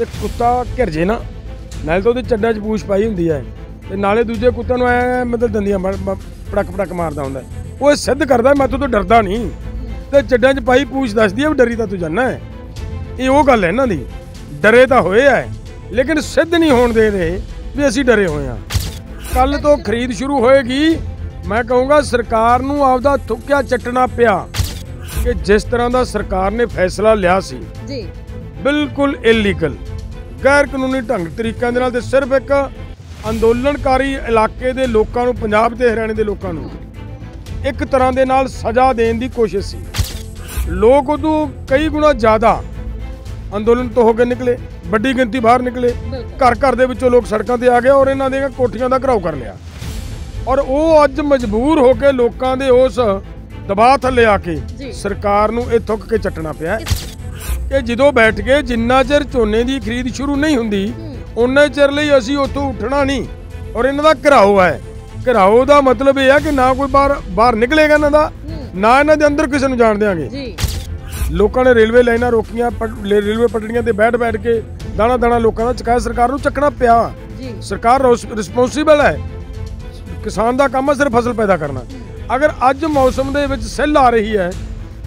ਤੇ ਕੁੱਤਾ ਘਿਰ ਜੇ ਨਾ, ਨਾਲੇ ਤਾਂ ਉਹਦੇ ਚੱਡਾਂ 'ਚ ਪੂਛ ਪਾਈ ਹੁੰਦੀ ਹੈ ਤੇ ਨਾਲੇ ਦੂਜੇ ਕੁੱਤੇ ਨੂੰ ਐ ਮਤਲਬ ਦੰਦੀਆਂ ਪੜਕ ਪੜਕ ਮਾਰਦਾ ਹੁੰਦਾ। ਉਹ ਇਹ ਸਿੱਧ ਕਰਦਾ, ਮੈਂ ਤੋਂ ਡਰਦਾ ਨਹੀਂ। ਤੇ ਚੱਡਾਂ 'ਚ ਪਾਈ ਪੂਛ ਦੱਸਦੀ ਹੈ ਵੀ ਡਰੀ ਤਾਂ ਤੂੰ ਜਾਨਾ ਹੈ ਇਹ ਉਹ ਗੱਲ ਹੈ ਇਹਨਾਂ ਦੀ। ਡਰੇ ਤਾਂ ਹੋਏ ਐ, ਲੇਕਿਨ ਸਿੱਧ ਨਹੀਂ ਹੋਣ ਦੇ ਰਹੇ ਵੀ ਅਸੀਂ ਡਰੇ ਹੋਏ ਆ। ਕੱਲ ਤੋਂ ਖਰੀਦ ਸ਼ੁਰੂ ਹੋਏਗੀ। ਮੈਂ ਕਹੂੰਗਾ ਸਰਕਾਰ ਨੂੰ ਆਪਦਾ ਥੁੱਕਿਆ ਚੱਟਣਾ ਪਿਆ ਕਿ ਜਿਸ ਤਰ੍ਹਾਂ ਦਾ ਸਰਕਾਰ ਨੇ ਫੈਸਲਾ ਲਿਆ ਸੀ। ਜੀ। ਬਿਲਕੁਲ ਇਲੀਗਲ ਗੈਰ ਕਾਨੂੰਨੀ ਢੰਗ ਤਰੀਕਿਆਂ ਦੇ ਨਾਲ ਤੇ ਸਿਰਫ ਇੱਕ ਅੰਦੋਲਨਕਾਰੀ ਇਲਾਕੇ ਦੇ ਲੋਕਾਂ ਨੂੰ ਪੰਜਾਬ ਤੇ ਹਰਿਆਣੇ ਦੇ ਲੋਕਾਂ ਨੂੰ ਇੱਕ ਤਰ੍ਹਾਂ ਦੇ ਨਾਲ ਸਜ਼ਾ ਦੇਣ ਦੀ ਕੋਸ਼ਿਸ਼ ਸੀ। ਲੋਕ ਉਦੋਂ ਕਈ ਗੁਣਾ ਜ਼ਿਆਦਾ ਅੰਦੋਲਨ ਤੋਂ ਹੋ ਕੇ ਨਿਕਲੇ ਵੱਡੀ ਗਿਣਤੀ ਬਾਹਰ ਨਿਕਲੇ ਘਰ ਘਰ ਦੇ ਵਿੱਚੋਂ ਲੋਕ ਸੜਕਾਂ ਤੇ ਆ ਗਏ ਔਰ ਇਹਨਾਂ ਦੀਆਂ ਕੋਠੀਆਂ ਦਾ ਘਰਾਓ ਕਰ ਲਿਆ। ਔਰ ਉਹ ਅੱਜ ਮਜਬੂਰ ਹੋ ਕੇ ਲੋਕਾਂ ਦੇ ਉਸ ਦਬਾਅ ਥੱਲੇ ਆ ਕੇ। ਸਰਕਾਰ ਨੂੰ ਇਹ ਥੁੱਕ ਕੇ ਚੱਟਣਾ ਪਿਆ। ਹੈ ਕਿ ਜਦੋਂ ਬੈਠ ਕੇ ਜਿੰਨਾ ਚਿਰ ਝੋਨੇ ਦੀ ਖਰੀਦ ਸ਼ੁਰੂ ਨਹੀਂ ਹੁੰਦੀ। ਉਨੇ ਚਿਰ ਲਈ ਅਸੀਂ ਉੱਥੋਂ ਉੱਠਣਾ ਨਹੀਂ। ਔਰ ਇਹਨਾਂ ਦਾ ਘਰਾਓ ਹੈ। ਘਰਾਓ ਦਾ ਮਤਲਬ ਇਹ ਹੈ ਕਿ ਨਾ ਕੋਈ ਬਾਹਰ ਬਾਹਰ ਨਿਕਲੇਗਾ ਇਹਨਾਂ ਦਾ। ਨਾ ਇਹਨਾਂ ਦੇ ਅੰਦਰ ਕਿਸੇ ਨੂੰ ਜਾਣ ਦਿਆਂਗੇ। ਜੀ। ਲੋਕਾਂ ਨੇ ਰੇਲਵੇ ਲਾਈਨਾਂ ਰੋਕੀਆਂ ਰੇਲਵੇ ਪਟੜੀਆਂ ਤੇ ਬੈਠ ਬੈਠ ਕੇ ਦਾਣਾ ਦਾਣਾ ਲੋਕਾਂ ਦਾ ਚੁਕਾਇਆ ਸਰਕਾਰ ਨੂੰ ਚੱਕਣਾ ਪਿਆ। ਜੀ। ਸਰਕਾਰ ਰਿਸਪੌਂਸੀਬਲ ਹੈ। ਕਿਸਾਨ ਦਾ ਕੰਮ ਹੈ ਸਿਰਫ ਫਸਲ ਪੈਦਾ ਕਰਨਾ। ਅਗਰ ਅੱਜ ਮੌਸਮ ਦੇ ਵਿੱਚ ਸਿੱਲ ਆ ਰਹੀ ਹੈ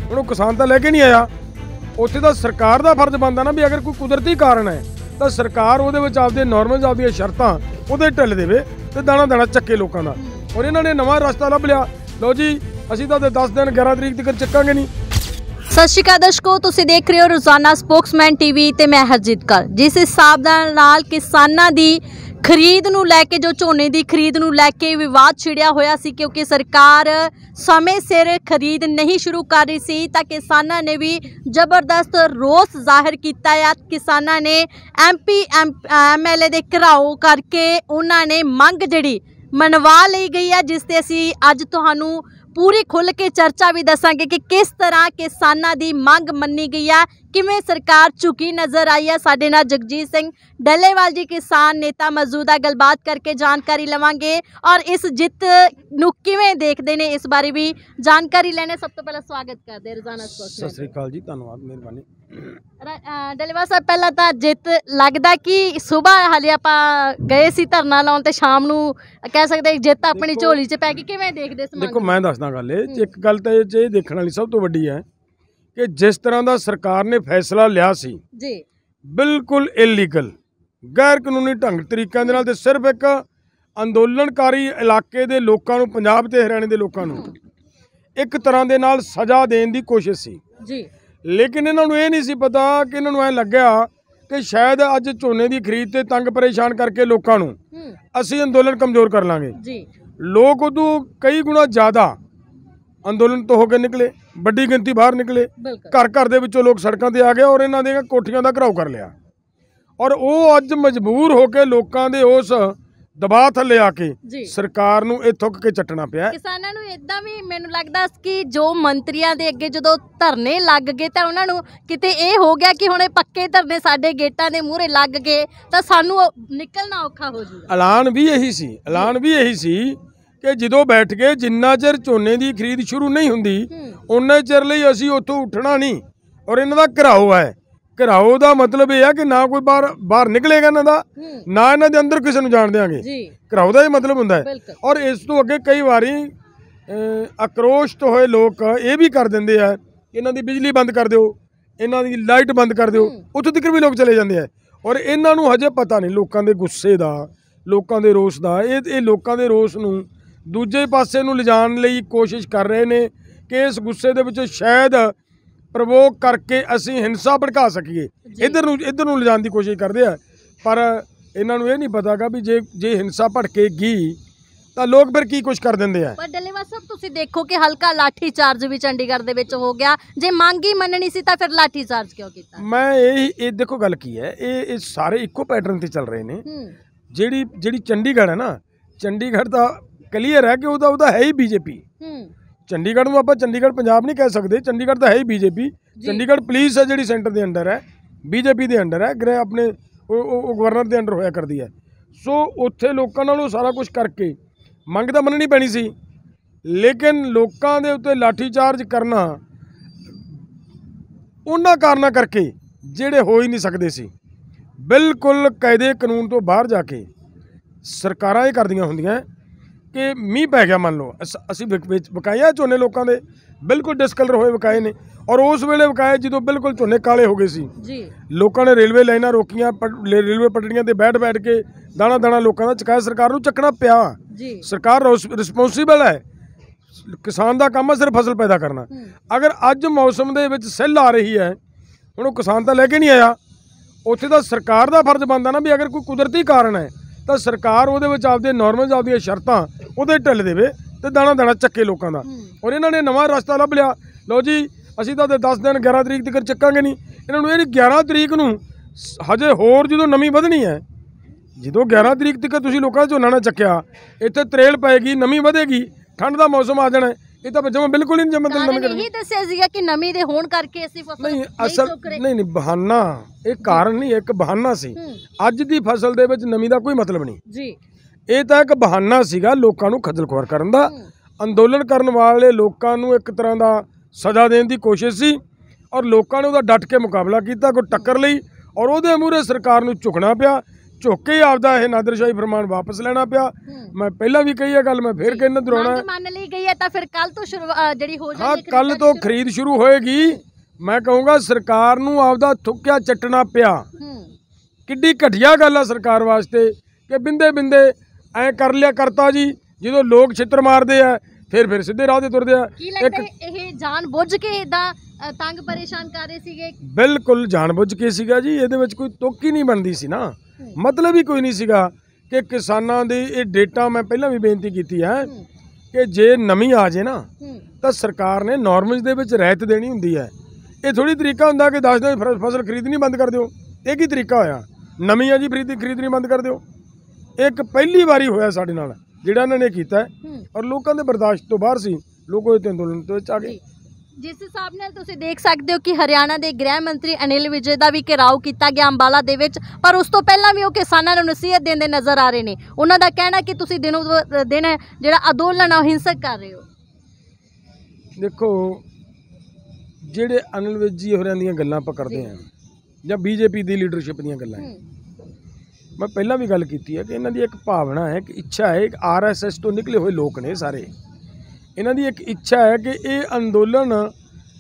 ਹੁਣ ਉਹ ਕਿਸਾਨ ਤਾਂ ਲੈ ਕੇ ਨਹੀਂ ਆਇਆ। ਉੱਥੇ ਤਾਂ ਸਰਕਾਰ ਦਾ ਫਰਜ਼ ਬਣਦਾ ਨਾ ਵੀ ਅਗਰ ਕੋਈ ਕੁਦਰਤੀ ਕਾਰਨ ਹੈ, ਤਾਂ ਸਰਕਾਰ ਉਹਦੇ ਵਿੱਚ ਆਪਦੇ ਨਾਰਮਲ ਆਪਦੀਆਂ ਸ਼ਰਤਾਂ ਉਹਦੇ ਢਿੱਲ ਦੇਵੇ ਤੇ ਦਾਣਾ ਦਾਣਾ ਚੱਕੇ ਲੋਕਾਂ ਦਾ ਔਰ ਇਹਨਾਂ ਨੇ ਨਵਾਂ ਰਸਤਾ ਲੱਭ ਲਿਆ। ਲਓ ਜੀ, ਅਸੀਂ ਤਾਂ 10 ਦਿਨ 11 ਤਰੀਕ ਤੱਕ ਚੱਕਾਂਗੇ ਨਹੀਂ। ਸਤਿ ਸ਼੍ਰੀ ਅਕਾਲ ਦਰਸ਼ਕੋ, ਤੁਸੀਂ ਦੇਖ ਰਹੇ ਹੋ ਰੋਜ਼ਾਨਾ ਸਪੋਕਸਮੈਨ ਟੀਵੀ ਤੇ ਮੈਂ ਹਰਜੀਤ ਕੌਰ। ਜਿਸ ਹਿਸਾਬ ਨਾਲ ਕਿਸਾਨਾਂ ਦੀ ਖਰੀਦ ਨੂੰ ਲੈ ਕੇ, ਜੋ ਝੋਨੇ ਦੀ ਖਰੀਦ ਨੂੰ ਲੈ ਕੇ ਵਿਵਾਦ ਛਿੜਿਆ ਹੋਇਆ ਸੀ, ਕਿਉਂਕਿ ਸਰਕਾਰ ਸਮੇਂ ਸਿਰ ਖਰੀਦ ਨਹੀਂ ਸ਼ੁਰੂ ਕਰ ਰਹੀ ਸੀ, ਤਾਂ ਕਿਸਾਨਾਂ ਨੇ ਵੀ ਜ਼ਬਰਦਸਤ ਰੋਸ ਜ਼ਾਹਿਰ ਕੀਤਾ ਹੈ ਕਿਸਾਨਾਂ ਨੇ ਐਮਪੀ ਐਮਐਲਏ ਦੇ ਘਰਾਓ ਕਰਕੇ ਉਹਨਾਂ ਨੇ ਮੰਗ ਜਿਹੜੀ ਮਨਵਾ ਲਈ ਗਈ ਹੈ ਜਿਸ ਤੇ ਅਸੀਂ ਅੱਜ ਤੁਹਾਨੂੰ ਪੂਰੀ ਖੁੱਲ ਕੇ ਚਰਚਾ ਵੀ ਦੱਸਾਂਗੇ ਕਿ ਕਿਸ ਤਰ੍ਹਾਂ ਕਿਸਾਨਾਂ ਦੀ ਮੰਗ ਮੰਨੀ ਗਈ ਹੈ, ਕਿਵੇਂ ਸਰਕਾਰ ਝੁਕੀ ਨਜ਼ਰ ਆਈ ਹੈ। ਸਾਡੇ ਨਾਲ ਜਗਜੀਤ ਸਿੰਘ ਡੱਲੇਵਾਲ ਜੀ, ਕਿਸਾਨ ਨੇਤਾ ਮੌਜੂਦਾ ਗੱਲਬਾਤ ਕਰਕੇ ਜਾਣਕਾਰੀ ਲਵਾਂਗੇ ਔਰ ਇਸ ਜਿੱਤ ਨੂੰ ਕਿਵੇਂ ਦੇਖਦੇ ਨੇ ਇਸ ਬਾਰੇ ਵੀ ਜਾਣਕਾਰੀ ਲੈਣੇ। ਸਭ ਤੋਂ ਪਹਿਲਾਂ ਸਵਾਗਤ ਕਰਦੇ ਹਾਂ ਰੋਜ਼ਾਨਾ ਸਤਿ ਸ੍ਰੀ ਅਕਾਲ ਜੀ, ਧੰਨਵਾਦ, ਮਿਹਰਬਾਨੀ। ਡੱਲੇਵਾਲ ਸਾਹਿਬ ਪਹਿਲਾਂ ਤਾਂ ਜਿੱਤ ਲੱਗਦਾ ਕਿ? ਸਵੇਰ ਹਾਲੇ ਆਪਾਂ ਗਏ ਸੀ ਧਰਨਾ ਲਾਉਣ ਤੇ ਸ਼ਾਮ ਨੂੰ ਕਹਿ ਸਕਦੇ ਜਿੱਤ ਆਪਣੀ ਝੋਲੀ 'ਚ ਪੈ ਗਈ। ਕਿਵੇਂ ਦੇਖਦੇ ਇਸ ਮੰਗ ਦੇਖੋ? ਮੈਂ ਦੱਸਦਾ ਗੱਲ ਇਹ ਇੱਕ ਗੱਲ ਤਾਂ ਇਹ ਇਹ ਦੇਖਣ ਵਾਲੀ ਸਭ ਤੋਂ ਵੱਡੀ ਹੈ ਕਿ ਜਿਸ ਤਰ੍ਹਾਂ ਦਾ ਸਰਕਾਰ ਨੇ ਫੈਸਲਾ ਲਿਆ ਸੀ ਜੀ। ਬਿਲਕੁਲ ਇਲੀਗਲ ਗੈਰ ਕਾਨੂੰਨੀ ਢੰਗ ਤਰੀਕਿਆਂ ਦੇ ਨਾਲ ਤੇ ਸਿਰਫ ਇੱਕ ਅੰਦੋਲਨਕਾਰੀ ਇਲਾਕੇ ਦੇ ਲੋਕਾਂ ਨੂੰ ਪੰਜਾਬ ਤੇ ਹਰਿਆਣੇ ਦੇ ਲੋਕਾਂ ਨੂੰ ਇੱਕ ਤਰ੍ਹਾਂ ਦੇ ਨਾਲ ਸਜ਼ਾ ਦੇਣ ਦੀ ਕੋਸ਼ਿਸ਼ ਸੀ। ਜੀ। ਲੇਕਿਨ ਇਹਨਾਂ ਨੂੰ ਇਹ ਨਹੀਂ ਸੀ ਪਤਾ ਕਿ ਇਹਨਾਂ ਨੂੰ ਐ ਲੱਗਿਆ ਕਿ ਸ਼ਾਇਦ ਅੱਜ ਝੋਨੇ ਦੀ ਖਰੀਦ ਤੇ ਤੰਗ ਪਰੇਸ਼ਾਨ ਕਰਕੇ ਲੋਕਾਂ ਨੂੰ ਅਸੀਂ ਅੰਦੋਲਨ ਕਮਜ਼ੋਰ ਕਰ ਲਾਂਗੇ। ਜੀ। ਲੋਕ ਉਦੋਂ ਕਈ ਗੁਣਾ ਜ਼ਿਆਦਾ ਅੰਦੋਲਨ ਤੋਂ ਹੋ ਕੇ ਨਿਕਲੇ ਵੱਡੀ ਗਿਣਤੀ ਬਾਹਰ ਨਿਕਲੇ ਘਰ ਘਰ ਦੇ ਵਿੱਚੋਂ ਲੋਕ ਸੜਕਾਂ ਤੇ ਆ ਗਏ ਔਰ ਇਹਨਾਂ ਦੀਆਂ ਕੋਠੀਆਂ ਦਾ ਘਰਾਓ ਕਰ ਲਿਆ। ਔਰ ਉਹ ਅੱਜ ਮਜਬੂਰ ਹੋ ਕੇ ਲੋਕਾਂ ਦੇ ਉਸ ਦਬਾਅ ਥੱਲੇ ਆ ਕੇ ਸਰਕਾਰ ਨੂੰ ਇਹ ਥੁੱਕ ਕੇ ਚੱਟਣਾ ਪਿਆ। ਕਿਸਾਨਾਂ ਨੂੰ ਇਦਾਂ ਵੀ ਮੈਨੂੰ ਲੱਗਦਾ ਕਿ ਜੋ ਮੰਤਰੀਆਂ ਦੇ ਅੱਗੇ ਜਦੋਂ ਧਰਨੇ ਲੱਗ ਗਏ ਤਾਂ ਉਹਨਾਂ ਨੂੰ ਕਿਤੇ ਇਹ ਹੋ ਗਿਆ ਕਿ ਹੁਣ ਇਹ ਪੱਕੇ ਧਰਨੇ ਸਾਡੇ ਗੇਟਾਂ ਦੇ ਮੂਹਰੇ ਲੱਗ ਗਏ ਤਾਂ ਸਾਨੂੰ ਨਿਕਲਣਾ ਔਖਾ ਹੋ ਜਾਊਗਾ। ਐਲਾਨ ਵੀ ਇਹੀ ਸੀ ਐਲਾਨ ਵੀ ਇਹੀ ਸੀ ਕਿ ਜਦੋਂ ਬੈਠ ਕੇ ਜਿੰਨਾ ਚਿਰ ਝੋਨੇ ਦੀ ਖਰੀਦ ਸ਼ੁਰੂ ਨਹੀਂ ਹੁੰਦੀ ਉਨੇ ਚਿਰ ਲਈ ਅਸੀਂ ਉੱਥੋਂ ਉੱਠਣਾ ਨਹੀਂ ਔਰ ਇਹਨਾਂ ਦਾ ਘਰਾਓ ਹੈ। ਘਰਾਓ ਦਾ ਮਤਲਬ ਇਹ ਹੈ ਕਿ ਨਾ ਕੋਈ ਬਾਹਰ ਬਾਹਰ ਨਿਕਲੇਗਾ ਇਹਨਾਂ ਦਾ ਨਾ ਇਹਨਾਂ ਦੇ ਅੰਦਰ ਕਿਸੇ ਨੂੰ ਜਾਣ ਦਿਆਂਗੇ। ਜੀ। ਘਰਾਓ ਦਾ ਇਹ ਮਤਲਬ ਹੁੰਦਾ ਹੈ। ਔਰ ਇਸ ਤੋਂ ਅੱਗੇ ਕਈ ਵਾਰੀ ਆਕਰੋਸ਼ਤ ਹੋਏ ਲੋਕ ਇਹ ਵੀ ਕਰ ਦਿੰਦੇ ਆ ਇਹਨਾਂ ਦੀ ਬਿਜਲੀ ਬੰਦ ਕਰ ਦਿਓ ਇਹਨਾਂ ਦੀ ਲਾਈਟ ਬੰਦ ਕਰ ਦਿਓ। ਉੱਥੋਂ ਤੱਕ ਵੀ ਲੋਕ ਚਲੇ ਜਾਂਦੇ ਆ। ਔਰ ਇਹਨਾਂ ਨੂੰ ਹਜੇ ਪਤਾ ਨਹੀਂ ਲੋਕਾਂ ਦੇ ਗੁੱਸੇ ਦਾ ਲੋਕਾਂ ਦੇ ਰੋਸ ਦਾ। ਇਹ ਇਹ ਲੋਕਾਂ ਦੇ ਰੋਸ ਨੂੰ ਦੂਜੇ ਪਾਸੇ ਨੂੰ ਲਿਜਾਣ ਲਈ ਕੋਸ਼ਿਸ਼ ਕਰ ਰਹੇ ਨੇ ਕਿ ਇਸ ਗੁੱਸੇ ਦੇ ਵਿੱਚ ਸ਼ਾਇਦ ਪ੍ਰਵੋਕ ਕਰਕੇ ਅਸੀਂ ਹਿੰਸਾ ਭੜਕਾ ਸਕੀਏ। ਇੱਧਰ ਨੂੰ ਇੱਧਰ ਨੂੰ ਲਿਜਾਣ ਦੀ ਕੋਸ਼ਿਸ਼ ਕਰਦੇ ਆ। ਪਰ ਇਹਨਾਂ ਨੂੰ ਇਹ ਨਹੀਂ ਪਤਾਗਾ ਵੀ ਜੇ ਜੇ ਹਿੰਸਾ ਭੜਕੇਗੀ ਤਾਂ ਲੋਕ ਫਿਰ ਕੀ ਕੁਝ ਕਰ ਦਿੰਦੇ ਆ? ਪਰ ਡੱਲੇਵਾਲ ਸਾਹਿਬ ਤੁਸੀਂ ਦੇਖੋ ਕਿ ਹਲਕਾ ਲਾਠੀ ਚਾਰਜ ਵੀ ਚੰਡੀਗੜ੍ਹ ਦੇ ਵਿੱਚ ਹੋ ਗਿਆ। ਜੇ ਮੰਗ ਹੀ ਮੰਨਣੀ ਸੀ ਤਾਂ ਫਿਰ ਲਾਠੀ ਚਾਰਜ ਕਿਉਂ ਕੀਤਾ? ਮੈਂ ਇਹ ਇਹ ਦੇਖੋ ਗੱਲ ਕੀ ਹੈ। ਇਹ ਇਹ ਸਾਰੇ ਇੱਕੋ ਪੈਟਰਨ ਤੇ ਚੱਲ ਰਹੇ ਨੇ। ਜਿਹੜੀ ਜਿਹੜੀ ਚੰਡੀਗੜ੍ਹ ਹੈ ਨਾ ਚੰਡੀਗੜ੍ਹ ਦਾ ਕਲੀਅਰ ਹੈ ਕਿ ਉਹਦਾ ਉਹਦਾ ਹੈ ਹੀ ਬੀਜੇਪੀ। ਹੂੰ। ਚੰਡੀਗੜ੍ਹ ਨੂੰ ਆਪਾਂ ਚੰਡੀਗੜ੍ਹ ਪੰਜਾਬ ਨਹੀਂ ਕਹਿ ਸਕਦੇ ਚੰਡੀਗੜ੍ਹ ਤਾਂ ਹੈ ਹੀ ਬੀਜੇਪੀ। ਚੰਡੀਗੜ੍ਹ ਪੁਲਿਸ ਹੈ ਜਿਹੜੀ ਸੈਂਟਰ ਦੇ ਅੰਡਰ ਹੈ ਬੀਜੇਪੀ ਦੇ ਅੰਡਰ ਹੈ ਗ੍ਰਹਿ ਆਪਣੇ ਉਹ ਗਵਰਨਰ ਦੇ ਅੰਡਰ ਹੋਇਆ ਕਰਦੀ ਹੈ। ਸੋ ਉੱਥੇ ਲੋਕਾਂ ਨਾਲ ਉਹ ਸਾਰਾ ਕੁਝ ਕਰਕੇ ਮੰਗ ਤਾਂ ਮੰਨਣੀ ਪੈਣੀ ਸੀ ਲੇਕਿਨ ਲੋਕਾਂ ਦੇ ਉੱਤੇ ਲਾਠੀ ਚਾਰਜ ਕਰਨਾ ਉਹਨਾਂ ਕਾਰਨਾਂ ਕਰਕੇ ਜਿਹੜੇ ਹੋ ਹੀ ਨਹੀਂ ਸਕਦੇ ਸੀ। ਬਿਲਕੁਲ ਕਾਇਦੇ ਕਾਨੂੰਨ ਤੋਂ ਬਾਹਰ ਜਾ ਕੇ ਸਰਕਾਰਾਂ ਇਹ ਕਰਦੀਆਂ ਹੁੰਦੀਆਂ ਕਿ ਮੀਂਹ ਪੈ ਗਿਆ ਮੰਨ ਲਓ। ਅਸ- ਅਸੀਂ ਵਿਕ- ਵਿੱਚ ਵਿਕਾਏ ਆ ਝੋਨੇ ਲੋਕਾਂ ਦੇ ਬਿਲਕੁਲ ਡਿਸਕਲਰ ਹੋਏ ਵਿਕਾਏ ਨੇ। ਔਰ ਉਸ ਵੇਲੇ ਵਿਕਾਏ ਜਦੋਂ ਬਿਲਕੁਲ ਝੋਨੇ ਕਾਲੇ ਹੋ ਗਏ ਸੀ। ਜੀ। ਲੋਕਾਂ ਨੇ ਰੇਲਵੇ ਲਾਈਨਾਂ ਰੋਕੀਆਂ ਪ- ਲੇ- ਰੇਲਵੇ ਪਟੜੀਆਂ ਤੇ ਬੈਠ ਬੈਠ ਕੇ ਦਾਣਾ ਦਾਣਾ ਲੋਕਾਂ ਦਾ ਚੁਕਾਇਆ। ਸਰਕਾਰ ਨੂੰ ਚੱਕਣਾ ਪਿਆ। ਜੀ। ਸਰਕਾਰ ਰਿਸਪੌਂਸੀਬਲ ਹੈ। ਕਿਸਾਨ ਦਾ ਕੰਮ ਹੈ ਸਿਰਫ ਫਸਲ ਪੈਦਾ ਕਰਨਾ। ਹੂੰ। ਅਗਰ ਅੱਜ ਮੌਸਮ ਦੇ ਵਿੱਚ ਸਿੱਲ ਆ ਰਹੀ ਹੈ ਹੁਣ ਉਹ ਕਿਸਾਨ ਤਾਂ ਲੈ ਕੇ ਨਹੀਂ ਆਇਆ। ਉੱਥੇ ਤਾਂ ਸਰਕਾਰ ਦਾ ਫਰਜ਼ ਬਣਦਾ ਨਾ ਵੀ ਅਗਰ ਕੋਈ ਕੁਦਰਤੀ ਕਾਰਨ ਹੈ ਤਾਂ ਸਰਕਾਰ ਉਹਦੇ ਵਿੱਚ ਆਪਦੇ ਨਾਰਮਲ ਆਪਦੀਆਂ ਸ਼ਰਤਾਂ ਉਹਦੇ ਢਿੱਲ ਦੇਵੇ ਤੇ ਦਾਣਾ ਦਾਣਾ ਚੱਕੇ ਲੋਕਾਂ ਦਾ। ਔਰ ਇਹਨਾਂ ਨੇ ਨਵਾਂ ਰਸਤਾ ਲੱਭ ਲਿਆ। ਲਓ ਜੀ ਅਸੀਂ ਤਾਂ 10 ਦਿਨ 11 ਤਰੀਕ ਤੱਕ ਚੱਕਾਂਗੇ ਨਹੀਂ। ਇਹਨਾਂ ਨੂੰ ਇਹ ਨਹੀਂ 11 ਤਰੀਕ ਨੂੰ ਹਜੇ ਹੋਰ ਜਦੋਂ ਨਵੀਂ ਵਧਣੀ ਹੈ ਜਦੋਂ 11 ਤਰੀਕ ਤੱਕ ਤੁਸੀਂ ਲੋਕਾਂ ਦਾ ਝੋਨਾ ਨਾ ਚੱਕਿਆ ਇੱਥੇ ਤਰੇਲ ਪਏਗੀ ਨਵੀਂ ਵਧੇਗੀ ਠੰਡ ਦਾ ਮੌਸਮ ਆ ਜਾਣਾ। ਇਹ ਤਾਂ ਜਮਾ ਬਿਲਕੁਲ ਹੀ ਨਹੀਂ ਜਮਾ ਨਵੀਂ ਕਾਰਨ ਕਰਨੀ ਇਹੀ ਦੱਸਿਆ ਸੀਗਾ ਕਿ ਨਮੀ ਦੇ ਹੋਣ ਕਰਕੇ ਅਸੀਂ ਫਸਲ ਨਹੀਂ ਅਸਲ ਨਹੀਂ ਨਹੀਂ ਬਹਾਨਾ ਇਹ ਕਾਰਨ ਨਹੀਂ ਇੱਕ ਬਹਾਨਾ ਸੀ। ਅੱਜ ਦੀ ਫਸਲ ਦੇ ਵਿੱਚ ਨਮੀ ਦਾ ਕੋਈ ਮਤਲਬ ਨਹੀਂ। ਜੀ। ਇਹ ਤਾਂ ਇੱਕ ਬਹਾਨਾ ਸੀਗਾ ਲੋਕਾਂ ਨੂੰ ਖੱਜਲ ਖੁਆਰ ਕਰਨ ਦਾ। ਅੰਦੋਲਨ ਕਰਨ ਵਾਲੇ ਲੋਕਾਂ ਨੂੰ ਇੱਕ ਤਰ੍ਹਾਂ ਦਾ ਸਜ਼ਾ ਦੇਣ ਦੀ ਕੋਸ਼ਿਸ਼ ਸੀ ਔਰ ਲੋਕਾਂ ਨੇ ਉਹਦਾ ਡਟ ਕੇ ਮੁਕਾਬਲਾ ਕੀਤਾ ਕੋਈ ਟੱਕਰ ਲਈ ਔਰ ਉਹਦੇ ਮੂਹਰੇ ਸਰਕਾਰ ਨੂੰ ਝੁਕਣਾ ਪਿਆ। ਝੁੱਕ ਕੇ ਹੀ ਆਪਦਾ ਇਹ ਨਾਦਰਸ਼ਾਹੀ ਫਰਮਾਨ ਵਾਪਸ ਲੈਣਾ ਪਿਆ। ਹੂੰ। ਮੈਂ ਪਹਿਲਾਂ ਵੀ ਕਹੀ ਇਹ ਗੱਲ ਮੈਂ ਫੇਰ ਕਹਿਣਾ ਦੁਹਰਾਉਣਾ ਮੰਗ ਮੰਨ ਲਈ ਗਈ ਹੈ ਤਾਂ ਫਿਰ ਕੱਲ ਤੋਂ ਜਿਹੜੀ ਹੋ ਹਾਂ ਜਾਏਗੀ ਕੱਲ ਤੋਂ ਖਰੀਦ ਸ਼ੁਰੂ ਹੋਏਗੀ। ਮੈਂ ਕਹੂੰਗਾ ਸਰਕਾਰ ਨੂੰ ਆਪਦਾ ਥੁੱਕਿਆ ਚੱਟਣਾ ਪਿਆ। ਹੂੰ। ਕਿੱਡੀ ਘਟੀਆ ਗੱਲ ਆ ਸਰਕਾਰ ਵਾਸਤੇ ਕਿ ਬਿੰਦੇ ਬਿੰਦੇ ਐ ਕਰ ਲਿਆ ਕਰਤਾ ਜੀ ਜਦੋਂ ਲੋਕ ਛਿੱਤਰ ਮਾਰਦੇ ਆ ਫਿਰ ਫਿਰ ਸਿੱਧੇ ਰਾਹ ਤੇ ਤੁਰਦੇ ਆ। ਕੀ ਲੱਗਦਾ ਹੈ ਇਹ ਜਾਣ ਬੁੱਝ ਕੇ ਇਦਾਂ ਤੰਗ ਪਰੇਸ਼ਾਨ ਕਰ ਰਹੇ ਸੀਗੇ? ਬਿਲਕੁਲ ਜਾਣਬੁੱਝ ਕੇ ਸੀਗਾ ਜੀ ਇਹਦੇ ਵਿੱਚ ਕੋਈ ਤੁੱਕ ਹੀ ਨਹੀਂ ਬਣਦੀ ਸੀ ਨਾ। ਮਤਲਬ ਹੀ ਕੋਈ ਨਹੀਂ ਸੀਗਾ ਕਿ ਕਿਸਾਨਾਂ ਦੇ ਇਹ ਡੇਟਾ ਮੈਂ ਪਹਿਲਾਂ ਵੀ ਬੇਨਤੀ ਕੀਤੀ ਹੈ ਕਿ ਜੇ ਨਵੀਂ ਆ ਜੇ ਨਾ ਤਾਂ ਸਰਕਾਰ ਨੇ ਨਾਰਮਲਸ ਦੇ ਵਿੱਚ ਰਹਿਤ ਦੇਣੀ ਹੁੰਦੀ ਹੈ। ਇਹ ਥੋੜੀ ਤਰੀਕਾ ਹੁੰਦਾ ਕਿ 10 ਦਿਨ ਫਸਲ ਖਰੀਦਣੀ ਬੰਦ ਕਰ ਦਿਓ। ਇਹ ਕੀ ਤਰੀਕਾ ਹੋਇਆ? ਨਵੀਂ ਆ ਜੀ ਖਰੀਦ ਖਰੀਦਣੀ ਬੰਦ ਕਰ ਦਿਓ। ਇੱਕ ਪਹਿਲੀ ਵਾਰੀ ਹੋਇਆ ਸਾਡੇ ਨਾਲ ਜਿਹੜਾ ਇਹਨਾਂ ਨੇ ਕੀਤਾ ਔਰ ਲੋਕਾਂ ਦੇ ਬਰਦਾਸ਼ਤ ਤੋਂ ਬਾਹਰ ਸੀ ਲੋਕ ਤੇ ਅੰਦੋਲਨ ਤੋਂ ਵਿੱਚ ਆ ਗਏ। ਜਿਸ ਹਿਸਾਬ ਨਾਲ ਤੁਸੀਂ ਦੇਖ ਸਕਦੇ ਹੋ ਕਿ ਹਰਿਆਣਾ ਦੇ ਗ੍ਰਹਿ ਮੰਤਰੀ ਅਨਿਲ ਵਿਜੇ ਦਾ ਵੀ ਘਿਰਾਓ ਕੀਤਾ ਗਿਆ ਅੰਬਾਲਾ ਦੇ ਵਿੱਚ ਪਰ ਉਸ ਤੋਂ ਪਹਿਲਾਂ ਵੀ ਉਹ ਕਿਸਾਨਾਂ ਨੂੰ ਨਸੀਹਤ ਦਿੰਦੇ ਨਜ਼ਰ ਆ ਰਹੇ ਨੇ। ਉਹਨਾਂ ਦਾ ਕਹਿਣਾ ਕਿ ਤੁਸੀਂ ਦਿਨੋਂ ਦਿਨ ਜਿਹੜਾ ਅੰਦੋਲਨ ਆ ਹਿੰਸਕ ਕਰ ਰਹੇ ਹੋ। ਦੇਖੋ ਜਿਹੜੇ ਅਨਿਲ ਵਿਜ ਹੋਰਾਂ ਦੀਆਂ ਗੱਲਾਂ ਆਪਾਂ ਕਰਦੇ ਆ ਜਾਂ ਬੀਜੇਪੀ ਦੀ ਲੀਡਰਸ਼ਿਪ ਦੀਆਂ ਗੱਲਾਂ ਮੈਂ ਪਹਿਲਾਂ ਵੀ ਗੱਲ ਕੀਤੀ ਹੈ ਕਿ ਇਹਨਾਂ ਦੀ ਇੱਕ ਭਾਵਨਾ ਹੈ ਕਿ ਇੱਛਾ ਹੈ ਇੱਕ ਆਰਐਸਐਸ ਤੋਂ ਨਿਕਲੇ ਹੋਏ ਲੋਕ ਨੇ ਸਾਰੇ। ਇਹਨਾਂ ਦੀ ਇੱਕ ਇੱਛਾ ਹੈ ਕਿ ਇਹ ਅੰਦੋਲਨ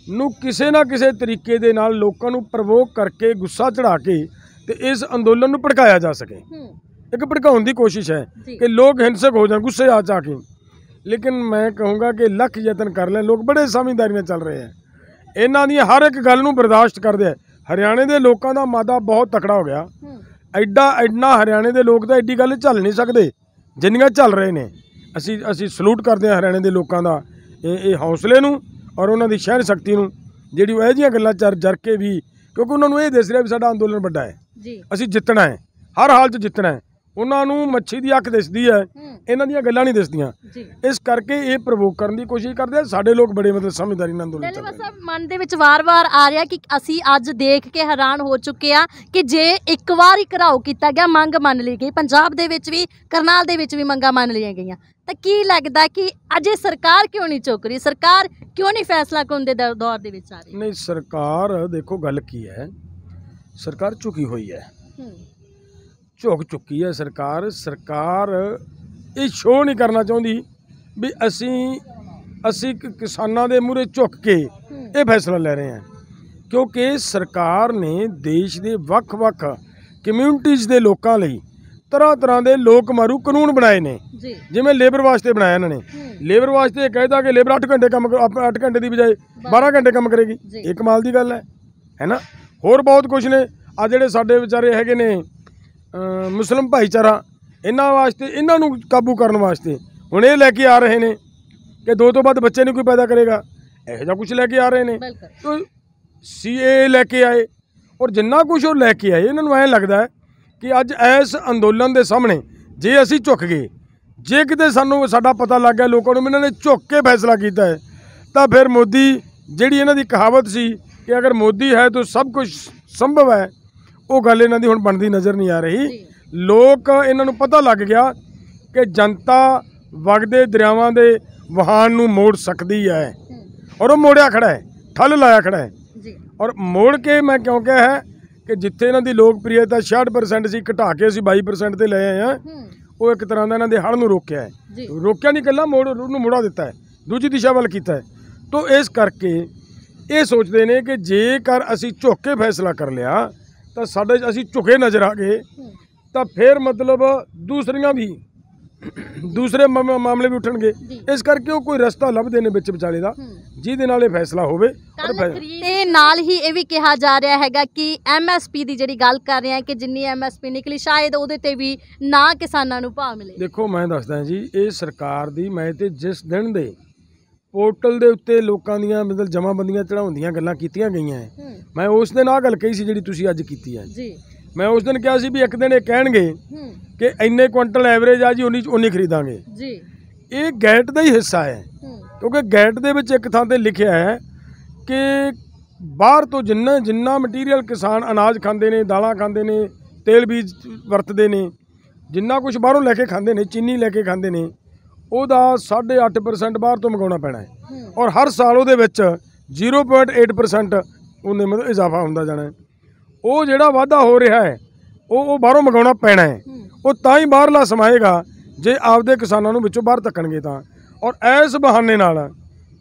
ਨੂੰ ਕਿਸੇ ਨਾ ਕਿਸੇ ਤਰੀਕੇ ਦੇ ਨਾਲ ਲੋਕਾਂ ਨੂੰ ਪ੍ਰਵੋਕ ਕਰਕੇ ਗੁੱਸਾ ਚੜਾ ਕੇ ਤੇ ਇਸ ਅੰਦੋਲਨ ਨੂੰ ਭੜਕਾਇਆ ਜਾ ਸਕੇ। ਇੱਕ ਭੜਕਾਉਣ ਦੀ ਕੋਸ਼ਿਸ਼ ਹੈ ਕਿ ਲੋਕ ਹਿੰਸਕ ਹੋ ਜਾਣ ਗੁੱਸੇ ਆ ਜਾ ਕੇ। ਲੇਕਿਨ ਮੈਂ ਕਹੂੰਗਾ ਕਿ ਲੱਖ ਯਤਨ ਕਰ ਲੈਣ। ਲੋਕ ਬੜੇ ਸਮਝਦਾਰੀ ਨਾਲ ਚੱਲ ਰਹੇ ਹੈ। ਇਹਨਾਂ ਦੀ ਹਰ ਇੱਕ ਗੱਲ ਨੂੰ ਬਰਦਾਸ਼ਤ ਕਰਦੇ ਆ ਹਰਿਆਣੇ ਦੇ ਲੋਕਾਂ ਦਾ ਮਾਦਾ ਬਹੁਤ ਤਕੜਾ ਹੋ ਗਿਆ। ਐਡਾ ਐਡਾ ਹਰਿਆਣੇ ਦੇ ਲੋਕ ਤਾਂ ਐਡੀ ਗੱਲ ਝੱਲ ਨਹੀਂ ਸਕਦੇ ਜਿੰਨੀਆਂ ਝੱਲ ਰਹੇ ਨੇ। ਅਸੀਂ ਅਸੀਂ ਸਲੂਟ ਕਰਦੇ ਹਾਂ ਹਰਿਆਣੇ ਦੇ ਲੋਕਾਂ ਦਾ ਇਹ ਇਹ ਹੌਸਲੇ ਨੂੰ ਔਰ ਉਹਨਾਂ ਦੀ ਸ਼ਹਿਰ ਸ਼ਕਤੀ ਨੂੰ ਜਿਹੜੀ ਉਹ ਇਹੋ ਜਿਹੀਆਂ ਗੱਲਾਂ ਚਰ ਜਰ ਕੇ ਵੀ ਕਿਉਂਕਿ ਉਹਨਾਂ ਨੂੰ ਇਹ ਦਿਸ ਰਿਹਾ ਵੀ ਸਾਡਾ ਅੰਦੋਲਨ ਵੱਡਾ ਹੈ। ਜੀ। ਅਸੀਂ ਜਿੱਤਣਾ ਹੈ ਹਰ ਹਾਲ 'ਚ ਜਿੱਤਣਾ ਹੈ। ਉਹਨਾਂ ਨੂੰ ਮੱਛੀ ਦੀ ਅੱਖ ਦਿਸਦੀ ਹੈ। ਇਹਨਾਂ ਦੀਆਂ ਗੱਲਾਂ ਨਹੀਂ ਦਿਸਦੀਆਂ। ਇਸ ਕਰਕੇ ਇਹ ਪ੍ਰਵੋਕ ਕਰਨ ਦੀ ਕੋਸ਼ਿਸ਼ ਕਰਦੇ ਆ। ਸਾਡੇ ਲੋਕ ਬੜੇ ਮਤਲਬ ਸਮਝਦਾਰੀ ਨਾਲ ਅੰਦੋਲਨ ਚੱਲ ਰਹੇ ਮਨ ਦੇ ਵਿੱਚ ਵਾਰ-ਵਾਰ ਆ ਰਿਹਾ ਕਿ ਅਸੀਂ ਅੱਜ ਦੇਖ ਕੇ ਹੈਰਾਨ ਹੋ ਚੁੱਕੇ ਆ ਕਿ ਜੇ ਇੱਕ ਵਾਰ ਹੀ ਘਰਾਓ ਕੀਤਾ ਗਿਆ ਮੰਗ ਮੰਨ ਲਈ ਗਈ। ਪੰਜਾਬ ਦੇ ਵਿੱਚ ਵੀ ਕਰਨਾਲ ਦੇ ਵਿੱਚ ਵੀ ਮੰਗਾਂ ਮੰਨ ਲਈਆਂ ਗਈਆਂ। ਤਾਂ ਕੀ ਲੱਗਦਾ ਕਿ ਅਜੇ ਸਰਕਾਰ ਕਿਉਂ ਨਹੀਂ ਚੁੱਕ ਰਹੀ? ਸਰਕਾਰ ਕਿਉਂ ਨਹੀਂ ਫੈਸਲਾ ਕਰਨ ਦੇ ਦਰ- ਦੇ ਵਿੱਚ ਆ ਰਹੀ? ਨਹੀਂ ਸਰਕਾਰ ਦੇਖੋ ਗੱਲ ਕੀ ਹੈ। ਸਰਕਾਰ ਝੁਕੀ ਹੋਈ ਹੈ। ਹੂੰ। ਝੁਕ ਚੁੱਕੀ ਹੈ ਸਰਕਾਰ। ਸਰਕਾਰ ਇਹ ਸ਼ੋਅ ਨਹੀਂ ਕਰਨਾ ਚਾਹੁੰਦੀ ਵੀ ਅਸੀਂ ਅਸੀਂ ਕਿਸਾਨਾਂ ਦੇ ਮੂਹਰੇ ਝੁਕ ਕੇ ਇਹ ਫੈਸਲਾ ਲੈ ਰਹੇ ਹਾਂ। ਕਿਉਂਕਿ ਸਰਕਾਰ ਨੇ ਦੇਸ਼ ਦੇ ਵੱਖ-ਵੱਖ ਕਮਿਊਨਿਟੀਜ਼ ਦੇ ਲੋਕਾਂ ਲਈ ਤਰ੍ਹਾਂ ਤਰ੍ਹਾਂ ਦੇ ਲੋਕ ਮਾਰੂ ਕਾਨੂੰਨ ਬਣਾਏ ਨੇ। ਜਿਵੇਂ ਲੇਬਰ ਵਾਸਤੇ ਬਣਾਇਆ ਇਹਨਾਂ ਨੇ। ਲੇਬਰ ਵਾਸਤੇ ਇਹ ਕਹਿਦਾ ਕਿ ਲੇਬਰ 8 ਘੰਟੇ ਕੰਮ 8 ਘੰਟੇ ਦੀ ਬਜਾਏ 12 ਘੰਟੇ ਕੰਮ ਕਰੇਗੀ। ਇਹ ਕਮਾਲ ਦੀ ਗੱਲ ਹੈ। ਹੈ ਨਾ? ਹੋਰ ਬਹੁਤ ਕੁਝ ਨੇ। ਆ ਜਿਹੜੇ ਸਾਡੇ ਵਿਚਾਰੇ ਹੈਗੇ ਨੇ ਮੁਸਲਮ ਭਾਈਚਾਰਾ ਇਹਨਾਂ ਵਾਸਤੇ ਇਹਨਾਂ ਨੂੰ ਕਾਬੂ ਕਰਨ ਵਾਸਤੇ ਹੁਣ ਇਹ ਲੈ ਕੇ ਆ ਰਹੇ ਨੇ ਕਿ ਦੋ ਤੋਂ ਬਾਅਦ ਬੱਚੇ ਨਹੀਂ ਕੋਈ ਪੈਦਾ ਕਰੇਗਾ। ਇਹੋ ਜਿਹਾ ਕੁਝ ਲੈ ਕੇ ਆ ਰਹੇ ਨੇ। ਤੋ ਸੀਏ ਲੈ ਕੇ ਆਏ ਔਰ ਜਿੰਨਾ ਕੁਝ ਉਹ ਲੈ ਕੇ ਆਏ ਇਹਨਾਂ ਨੂੰ ਐਂ ਲੱਗਦਾ ਹੈ ਕਿ ਅੱਜ ਇਸ ਅੰਦੋਲਨ ਦੇ ਸਾਹਮਣੇ ਜੇ ਅਸੀਂ ਝੁਕ ਗਏ ਜੇ ਕਿਤੇ ਸਾਨੂੰ ਸਾਡਾ ਪਤਾ ਲੱਗ ਗਿਆ ਲੋਕਾਂ ਨੂੰ ਇਹਨਾਂ ਨੇ ਝੁਕ ਕੇ ਫੈਸਲਾ ਕੀਤਾ ਹੈ ਤਾਂ ਫਿਰ ਮੋਦੀ ਜਿਹੜੀ ਇਹਨਾਂ ਦੀ ਕਹਾਵਤ ਸੀ ਕਿ ਅਗਰ ਮੋਦੀ ਹੈ ਤਾਂ ਸਭ ਕੁਝ ਸੰਭਵ ਹੈ। ਉਹ ਗੱਲ ਇਹਨਾਂ ਦੀ ਹੁਣ ਬਣਦੀ ਨਜ਼ਰ ਨਹੀਂ ਆ ਰਹੀ। ਲੋਕ ਇਹਨਾਂ ਨੂੰ ਪਤਾ ਲੱਗ ਗਿਆ ਕਿ ਜਨਤਾ ਵਗਦੇ ਦਰਿਆਵਾਂ ਦੇ ਵਹਾਨ ਨੂੰ ਮੋੜ ਸਕਦੀ ਹੈ। ਔਰ ਉਹ ਮੋੜਿਆ ਖੜਾ ਹੈ ਠੱਲ ਲਾਇਆ ਖੜਾ ਹੈ। ਜੀ। ਔਰ ਮੋੜ ਕੇ ਮੈਂ ਕਿਉਂ ਕਿਹਾ ਹੈ ਕਿ ਜਿੱਥੇ ਇਹਨਾਂ ਦੀ ਲੋਕਪ੍ਰਿਯਤਾ 66% ਸੀ ਘਟਾ ਕੇ ਅਸੀਂ 22% ਤੇ ਲੈ ਆਏ ਹਾਂ ਹੂੰ। ਉਹ ਇੱਕ ਤਰ੍ਹਾਂ ਦਾ ਇਹਨਾਂ ਦੇ ਹੜ ਨੂੰ ਰੋਕਿਆ ਹੈ। ਰੋਕਿਆ ਨਹੀਂ ਇਕੱਲਾ ਮੋੜ ਉਹਨੂੰ ਮੁੜਾ ਦਿੱਤਾ ਹੈ। ਦੂਜੀ ਦਿਸ਼ਾ ਵੱਲ ਕੀਤਾ ਹੈ। ਤੋਂ ਇਸ ਕਰਕੇ ਇਹ ਸੋਚਦੇ ਨੇ ਕਿ ਜੇਕਰ ਅਸੀਂ ਝੁੱਕ ਕੇ ਫੈਸਲਾ ਕਰ ਲਿਆ ਤਾਂ ਸਾਡੇ ਅਸੀਂ ਝੁਕੇ ਨਜ਼ਰ ਆ ਗਏ। ਤਾਂ ਫਿਰ ਮਤਲਬ ਦੂਸਰੀਆਂ ਵੀ ਦੂਸਰੇ ਮਾਮ- ਮਾਮਲੇ ਵੀ ਉੱਠਣਗੇ। ਇਸ ਕਰਕੇ ਉਹ ਕੋਈ ਰਸਤਾ ਲੱਭਦੇ ਨੇ ਵਿੱਚ ਵਿਚਾਲੇ ਦਾ ਜਿਹਦੇ ਨਾਲ ਇਹ ਫੈਸਲਾ ਹੋਵੇ ਤੇ ਨਾਲ ਹੀ ਇਹ ਵੀ ਕਿਹਾ ਜਾ ਰਿਹਾ ਹੈਗਾ ਕਿ ਐਮਐਸਪੀ ਦੀ ਜਿਹੜੀ ਗੱਲ ਕਰ ਰਹੇ ਹਾਂ ਕਿ ਜਿੰਨੀ ਐਮਐਸਪੀ ਨਿਕਲੀ ਸ਼ਾਇਦ ਉਹਦੇ ਤੇ ਵੀ ਨਾ ਕਿਸਾਨਾਂ ਨੂੰ ਭਾਅ ਮਿਲੇ। ਦੇਖੋ ਮੈਂ ਦੱਸਦਾ ਜੀ ਇਹ ਸਰਕਾਰ ਦੀ ਮੈਂ ਤੇ ਜਿਸ ਦਿਨ ਦੇ ਪੋਰਟਲ ਦੇ ਉੱਤੇ ਲੋਕਾਂ ਦੀਆਂ ਮਤਲਬ ਜਮਾਬੰਦੀਆਂ ਚੜਾਉਂਦੀਆਂ ਗੱਲਾਂ ਕੀਤੀਆਂ ਗਈਆਂ ਹੈ। ਮੈਂ ਉਸ ਦਿਨ ਆਹ ਗੱਲ ਕਹੀ ਸੀ ਜਿਹੜੀ ਤੁਸੀਂ ਅੱਜ ਕੀਤੀ ਹੈ ਜੀ। ਮੈਂ ਉਸ ਦਿਨ ਕਿਹਾ ਸੀ ਵੀ ਇੱਕ ਦਿਨ ਇਹ ਕਹਿਣਗੇ ਕਿ ਇੰਨੇ ਕੁਇੰਟਲ ਐਵਰੇਜ ਆ ਜੀ ਉਨੀ ਉਨੀ ਖਰੀਦਾਂਗੇ। ਜੀ। ਇਹ ਗੈਟ ਦਾ ਹੀ ਹਿੱਸਾ ਹੂੰ। ਕਿਉਂਕਿ ਗੈਟ ਦੇ ਵਿੱਚ ਇੱਕ ਥਾਂ ਤੇ ਲਿਖਿਆ ਹੈ ਕਿ ਬਾਹਰ ਤੋਂ ਜਿੰਨਾ ਜਿੰਨਾ ਮਟੀਰੀਅਲ ਕਿਸਾਨ ਅਨਾਜ ਖਾਂਦੇ ਨੇ ਦਾਲਾਂ ਖਾਂਦੇ ਨੇ ਤੇਲ ਬੀਜ ਵਰਤਦੇ ਨੇ ਜਿੰਨਾ ਕੁਝ ਬਾਹਰੋਂ ਲੈ ਕੇ ਖਾਂਦੇ ਨੇ ਚੀਨੀ ਲੈ ਕੇ ਖਾਂਦੇ ਨੇ ਉਹਦਾ 8.5% ਬਾਹਰ ਤੋਂ ਮੰਗਾਉਣਾ ਪੈਣਾ ਹੈ। ਔਰ ਹਰ ਸਾਲ ਉਹਦੇ ਵਿੱਚ 0.8% ਉਹਨੇ ਮਤਲਬ ਇਜ਼ਾਫਾ ਹੁੰਦਾ ਜਾਣਾ ਹੈ। ਉਹ ਜਿਹੜਾ ਵਾਧਾ ਹੋ ਰਿਹਾ ਹੈ ਉਹ ਉਹ ਬਾਹਰੋਂ ਮੰਗਾਉਣਾ ਪੈਣਾ ਹੈ। ਉਹ ਤਾਂ ਹੀ ਬਾਹਰਲਾ ਸਮਾਏਗਾ ਜੇ ਆਪਦੇ ਕਿਸਾਨਾਂ ਨੂੰ ਵਿੱਚੋਂ ਬਾਹਰ ਧੱਕਣਗੇ ਤਾਂ। ਔਰ ਐਸ ਬਹਾਨੇ ਨਾਲ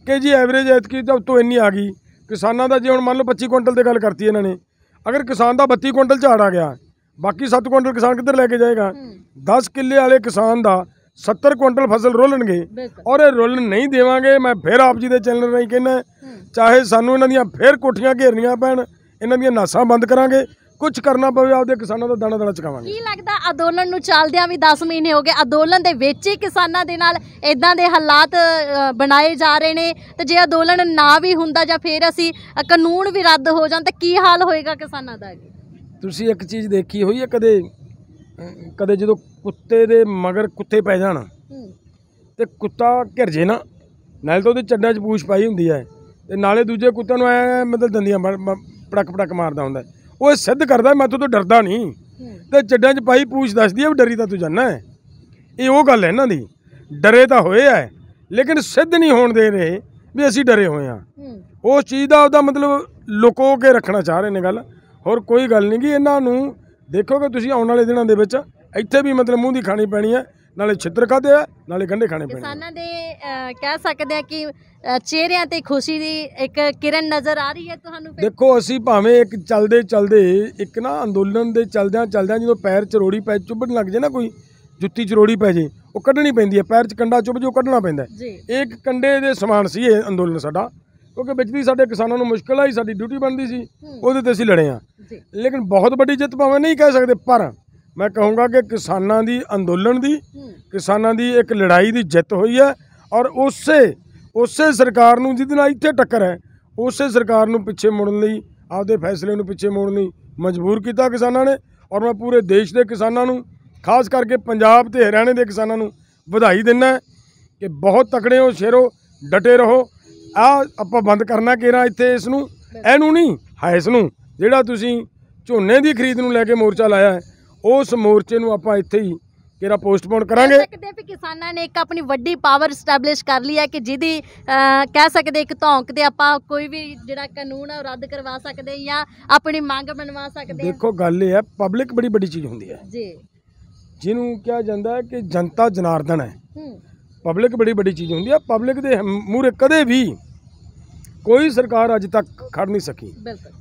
ਕਿ ਜੀ ਐਵਰੇਜ ਐਤਕੀ ਤਾਂ ਉੱਤੋਂ ਇੰਨੀ ਆ ਗਈ। ਕਿਸਾਨਾਂ ਦਾ ਜੇ ਹੁਣ ਮੰਨ ਲਓ 25 ਕੁਇੰਟਲ ਤੇ ਗੱਲ ਕਰਤੀ ਇਹਨਾਂ ਨੇ ਅਗਰ ਕਿਸਾਨ ਦਾ 32 ਕੁਇੰਟਲ ਝਾੜ ਆ ਗਿਆ ਬਾਕੀ 7 ਕੁਇੰਟਲ ਕਿਸਾਨ ਕਿੱਧਰ ਲੈ ਕੇ ਜਾਏਗਾ? ਹੂੰ। 10 ਕਿੱਲੇ ਵਾਲੇ ਕਿਸਾਨ ਦਾ 70 ਕੁਇੰਟਲ ਫਸਲ ਰੋਲਣਗੇ ਔਰ ਇਹ ਰੋਲਣ ਨਹੀਂ ਦੇਵਾਂਗੇ ਮੈਂ ਫਿਰ ਆਪ ਜੀ ਦੇ ਚੈਨਲ ਰਾਹੀਂ ਕਹਿੰਦਾ ਚਾਹੇ ਸਾਨੂੰ ਇਹਨਾਂ ਦੀਆਂ ਫਿਰ ਕੋਠੀਆਂ ਘੇਰਨੀਆਂ ਪੈਣ ਇਹਨਾਂ ਦੀਆਂ ਨਾਸਾਂ ਬੰਦ ਕਰਾਂਗੇ ਕੁਝ ਕਰਨਾ ਪਵੇ ਆਪਦੇ ਕਿਸਾਨਾਂ ਦਾ ਦਾਣਾ ਦਾਣਾ ਚਕਾਵਾਂਗੇ। ਕੀ ਲੱਗਦਾ ਅੰਦੋਲਨ ਨੂੰ ਚੱਲਦਿਆਂ ਵੀ 10 ਮਹੀਨੇ ਹੋ ਗਏ ਅੰਦੋਲਨ ਦੇ ਵਿੱਚ ਹੀ ਕਿਸਾਨਾਂ ਦੇ ਨਾਲ ਇਦਾਂ ਦੇ ਹਾਲਾਤ ਬਣਾਏ ਜਾ ਰਹੇ ਨੇ ਤੇ ਜੇ ਅੰਦੋਲਨ ਨਾ ਵੀ ਹੁੰਦਾ ਜਾਂ ਫਿਰ ਅਸੀਂ ਕਾਨੂੰਨ ਵੀ ਰੱਦ ਹੋ ਜਾਣ ਤਾਂ ਕੀ ਹਾਲ ਹੋਏਗਾ ਕਿਸਾਨਾਂ ਦਾ ਤੁਸੀਂ ਇੱਕ ਚੀਜ਼ ਦੇਖੀ ਹੋਈ ਹੈ ਕਦੇ? ਕਦੇ ਜਦੋਂ ਕੁੱਤੇ ਦੇ ਮਗਰ ਕੁੱਤੇ ਪੈ ਜਾਣ ਤੇ ਕੁੱਤਾ ਘਿਰ ਜੇ ਨਾ ਨਾਲੇ ਤਾਂ ਉਹਦੇ ਚੱਡਾਂ 'ਚ ਪੂਛ ਪਾਈ ਹੁੰਦੀ ਹੈ ਤੇ ਨਾਲੇ ਦੂਜੇ ਕੁੱਤਿਆਂ ਨੂੰ ਐ ਮਤਲਬ ਦੰਦੀਆਂ ਪੜਕ ਪੜਕ ਮਾਰਦਾ ਹੁੰਦਾ। ਉਹ ਇਹ ਸਿੱਧ ਕਰਦਾ ਮੈਂ ਤੋਂ ਡਰਦਾ ਨਹੀਂ। ਤੇ ਚੱਡਾਂ 'ਚ ਪਾਈ ਪੂਛ ਦੱਸਦੀ ਹੈ ਵੀ ਡਰੀ ਤਾਂ ਤੂੰ ਜਾਨਾ ਹੈ। ਇਹ ਉਹ ਗੱਲ ਹੈ ਇਹਨਾਂ ਦੀ। ਡਰੇ ਤਾਂ ਹੋਏ ਐ ਲੇਕਿਨ ਸਿੱਧ ਨਹੀਂ ਹੋਣ ਦੇ ਰਹੇ ਵੀ ਅਸੀਂ ਡਰੇ ਹੋਏ ਹੂੰ। ਉਸ ਚੀਜ਼ ਦਾ ਉਹਦਾ ਮਤਲਬ ਲੁਕੋ ਕੇ ਰੱਖਣਾ ਚਾਹ ਰਹੇ ਨੇ ਗੱਲ। ਹੋਰ ਕੋਈ ਗੱਲ ਨਹੀਂ ਗੀ ਇਹਨਾਂ ਨੂੰ ਦੇਖੋਗੇ ਤੁਸੀਂ ਆਉਣ ਵਾਲੇ ਦਿਨਾਂ ਦੇ ਵਿੱਚ ਇੱਥੇ ਵੀ ਮਤਲਬ ਮੂੰਹ ਦੀ ਖਾਣੀ ਪੈਣੀ ਹੈ ਨਾਲੇ ਛਿੱਤਰ ਖਾਦੇ ਆ ਨਾਲੇ ਗੰਢੇ ਖਾਣੇ ਪੈਣੇ। ਕਿਸਾਨਾਂ ਦੇ ਕਹਿ ਸਕਦੇ ਆ ਕਿ ਚਿਹਰਿਆਂ ਤੇ ਖੁਸ਼ੀ ਦੀ ਇੱਕ ਕਿਰਨ ਨਜ਼ਰ ਆ ਰਹੀ ਹੈ ਤੁਹਾਨੂੰ? ਦੇਖੋ ਅਸੀਂ ਭਾਵੇਂ ਇੱਕ ਚੱਲਦੇ ਚੱਲਦੇ ਇੱਕ ਨਾ ਅੰਦੋਲਨ ਦੇ ਚੱਲਦਿਆਂ ਚੱਲਦਿਆਂ ਜਦੋਂ ਪੈਰ ਚਰੋੜੀ ਪੈ ਚੁੱਭਣ ਲੱਗ ਜੇ ਨਾ ਕੋਈ ਜੁੱਤੀ ਚਰੋੜੀ ਪੈ ਜੇ ਉਹ ਕੱਢਣੀ ਪੈਂਦੀ ਹੈ ਪੈਰ 'ਚ ਕੰਡਾ ਚੁੱਭ ਜੇ ਕੱਢਣਾ ਪੈਂਦਾ ਇਹ ਇੱਕ ਕੰਡੇ ਦੇ ਸਮਾਨ ਸੀ ਇਹ ਅੰਦੋਲਨ ਸਾਡਾ ਕਿਉਂਕਿ ਵਿੱਚ ਦੀ ਸਾਡੇ ਕਿਸਾਨਾਂ ਨੂੰ ਮੁਸ਼ਕਲ ਆਈ ਸਾਡੀ ਡਿਊਟੀ ਬਣਦੀ ਸੀ। ਉਹਦੇ ਤੇ ਅਸੀਂ ਲੜੇ ਆ ਲੇਕਿਨ ਬਹੁਤ ਵੱਡੀ ਜਿੱਤ ਭਾਵੇਂ ਨਹੀਂ ਕਹਿ ਸਕਦੇ ਪਰ ਮੈਂ ਕਹੂੰਗਾ ਕਿ ਕਿਸਾਨਾਂ ਦੀ ਅੰਦੋਲਨ ਦੀ ਕਿਸਾਨਾਂ ਦੀ ਇੱਕ ਲੜਾਈ ਦੀ ਜਿੱਤ ਹੋਈ ਹੈ ਔਰ ਉਸੇ ਉਸੇ ਸਰਕਾਰ ਨੂੰ ਜਿਹਦੇ ਨਾਲ ਇੱਥੇ ਟੱਕਰ ਹੈ ਉਸੇ ਸਰਕਾਰ ਨੂੰ ਪਿੱਛੇ ਮੁੜਨ ਲਈ ਆਪਦੇ ਫੈਸਲੇ ਨੂੰ ਪਿੱਛੇ ਮੋੜਨ ਲਈ ਮਜਬੂਰ ਕੀਤਾ ਕਿਸਾਨਾਂ ਨੇ ਔਰ ਮੈਂ ਪੂਰੇ ਦੇਸ਼ ਦੇ ਕਿਸਾਨਾਂ ਨੂੰ ਖਾਸ ਕਰਕੇ ਪੰਜਾਬ ਤੇ ਹਰਿਆਣੇ ਦੇ ਕਿਸਾਨਾਂ ਨੂੰ ਵਧਾਈ ਦਿੰਦਾ ਕਿ ਬਹੁਤ ਤਕੜੇ ਹੋ ਸ਼ੇਰੋ ਡਟੇ ਰਹੋ ਆ ਆਪਾਂ ਬੰਦ ਕਰਨਾ ਕਿਹੜਾ ਇੱਥੇ ਇਸ ਨੂੰ ਇਹਨੂੰ ਨਹੀਂ ਹੈ ਇਸ ਨੂੰ ਜਿਹੜਾ ਤੁਸੀਂ ਝੋਨੇ ਦੀ ਖਰੀਦ ਨੂੰ ਲੈ ਕੇ ਮੋਰਚਾ ਲਾਇਆ ਹੈ ਉਸ ਮੋਰਚੇ ਨੂੰ ਆਪਾਂ ਇੱਥੇ ਹੀ ਕਿਹੜਾ ਪੋਸਟਪੋਨ ਕਰਾਂਗੇ। ਕਹਿ ਸਕਦੇ ਵੀ ਕਿਸਾਨਾਂ ਨੇ ਇੱਕ ਆਪਣੀ ਵੱਡੀ ਪਾਵਰ ਸਟੈਬਲਿਸ਼ ਕਰ ਲਈ ਹੈ ਕਿ ਜਿਹਦੀ ਕਹਿ ਸਕਦੇ ਇੱਕ ਧੌਂਕ ਤੇ ਆਪਾਂ ਕੋਈ ਵੀ ਜਿਹੜਾ ਕਾਨੂੰਨ ਹੈ ਉਹ ਰੱਦ ਕਰਵਾ ਸਕਦੇ ਜਾਂ ਆਪਣੀ ਮੰਗ ਬਣਵਾ ਸਕਦੇ ਦੇਖੋ ਗੱਲ ਇਹ ਹੈ ਪਬਲਿਕ ਬੜੀ ਵੱਡੀ ਚੀਜ਼ ਹੁੰਦੀ ਹੈ। ਜੀ। ਜਿਹਨੂੰ ਕਿਹਾ ਜਾਂਦਾ ਹੈ ਕਿ ਜਨਤਾ ਜਨਾਰਦਨ ਹੈ। ਹੂੰ। ਪਬਲਿਕ ਬੜੀ ਵੱਡੀ ਚੀਜ਼ ਹੁੰਦੀ ਹੈ ਪਬਲਿਕ ਦੇ ਮੂਹਰੇ ਕਦੇ ਵੀ ਕੋਈ ਸਰਕਾਰ ਅੱਜ ਤੱਕ ਖੜ ਨਹੀਂ ਸਕੀ।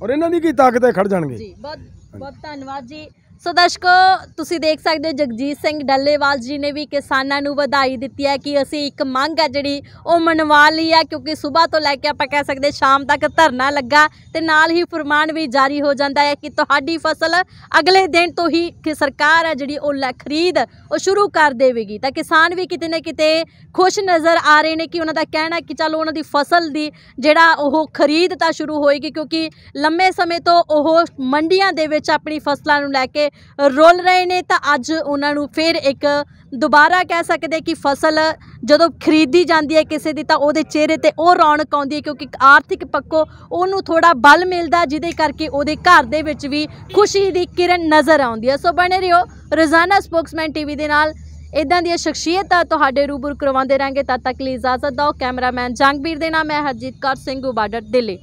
ਔਰ ਇਹਨਾਂ ਦੀ ਕੀ ਤਾਕਤ ਹੈ ਖੜ ਜਾਣਗੇ। ਜੀ ਬਹੁਤ ਬਹੁਤ ਧੰਨਵਾਦ ਜੀ। ਸੋ ਦਰਸ਼ਕੋ, ਤੁਸੀਂ ਦੇਖ ਸਕਦੇ ਹੋ ਜਗਜੀਤ ਸਿੰਘ ਡੱਲੇਵਾਲ ਜੀ ਨੇ ਵੀ ਕਿਸਾਨਾਂ ਨੂੰ ਵਧਾਈ ਦਿੱਤੀ ਹੈ ਕਿ ਅਸੀਂ ਇੱਕ ਮੰਗ ਹੈ ਜਿਹੜੀ ਉਹ ਮਨਵਾ ਲਈ ਹੈ ਕਿਉਂਕਿ ਸਵੇਰ ਤੋਂ ਲੈ ਕੇ ਆਪਾਂ ਕਹਿ ਸਕਦੇ ਸ਼ਾਮ ਤੱਕ ਧਰਨਾ ਲੱਗਾ ਤੇ ਨਾਲ ਹੀ ਫਰਮਾਨ ਵੀ ਜਾਰੀ ਹੋ ਜਾਂਦਾ ਹੈ ਕਿ ਤੁਹਾਡੀ ਫਸਲ ਅਗਲੇ ਦਿਨ ਤੋਂ ਹੀ ਕਿ ਸਰਕਾਰ ਹੈ ਜਿਹੜੀ ਉਹ ਲੈ ਖਰੀਦ ਉਹ ਸ਼ੁਰੂ ਕਰ ਦੇਵੇਗੀ। ਤਾਂ ਕਿਸਾਨ ਵੀ ਕਿਤੇ ਨਾ ਕਿਤੇ ਖੁਸ਼ ਨਜ਼ਰ ਆ ਰਹੇ ਨੇ ਕਿ ਉਹਨਾਂ ਦਾ ਕਹਿਣਾ ਕਿ ਚਲੋ ਉਹਨਾਂ ਦੀ ਫਸਲ ਦੀ ਜਿਹੜਾ ਉਹ ਖਰੀਦ ਤਾਂ ਸ਼ੁਰੂ ਹੋਏਗੀ, ਕਿਉਂਕਿ ਲੰਮੇ ਸਮੇਂ ਤੋਂ ਉਹ ਮੰਡੀਆਂ ਦੇ ਵਿੱਚ ਆਪਣੀ ਫਸਲਾਂ ਨੂੰ ਲੈ ਕੇ ਰੋਲ ਰਹੇ ਨੇ, ਤਾਂ ਅੱਜ ਉਹਨਾਂ ਨੂੰ ਫਿਰ ਇੱਕ ਦੁਬਾਰਾ ਕਹਿ ਸਕਦੇ ਕਿ ਫਸਲ ਜਦੋਂ ਖਰੀਦੀ ਜਾਂਦੀ ਹੈ ਕਿਸੇ ਦੀ, ਤਾਂ ਉਹਦੇ ਚਿਹਰੇ ਤੇ ਉਹ ਰੌਣਕ ਆਉਂਦੀ ਹੈ, ਕਿਉਂਕਿ ਆਰਥਿਕ ਪੱਖੋਂ ਉਹਨੂੰ ਥੋੜਾ ਬਲ ਮਿਲਦਾ, ਜਿਹਦੇ ਕਰਕੇ ਉਹਦੇ ਘਰ ਦੇ ਵਿੱਚ ਵੀ ਖੁਸ਼ੀ ਦੀ ਕਿਰਨ ਨਜ਼ਰ ਆਉਂਦੀ ਹੈ। ਸੋ ਬਣੇ ਰਹੋ ਰੋਜ਼ਾਨਾ ਸਪੋਕਸਮੈਨ ਟੀਵੀ ਦੇ ਨਾਲ। ਇਦਾਂ ਦੀਆਂ ਸ਼ਖਸੀਅਤਾਂ ਤੁਹਾਡੇ ਰੂਬਰੂ ਕਰਵਾਉਂਦੇ ਰਾਂਗੇ ਤਦ ਤੱਕ ਲਈ ਇਜਾਜ਼ਤ ਦਿਓ। ਕੈਮਰਾਮੈਨ ਜੰਗਵੀਰ ਦੇ ਨਾਮ ਹੈ ਹਰਜੀਤ ਕੌਰ, ਸਿੰਘ ਉਬਾਡਰ, ਦਿੱਲੀ।